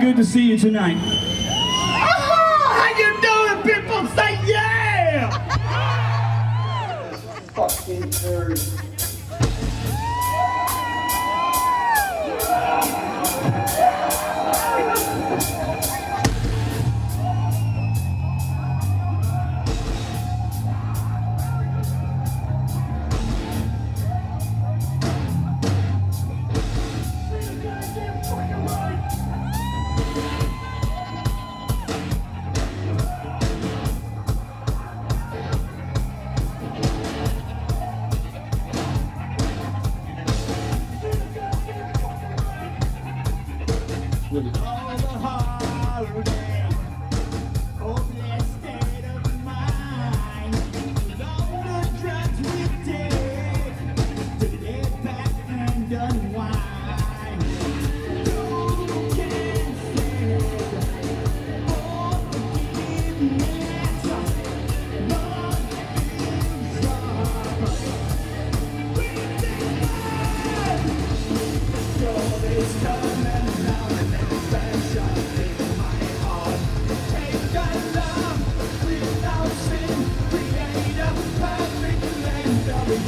good to see you tonight. How you doing, people? Say yeah! Fucking nerd. All the holidays.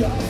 So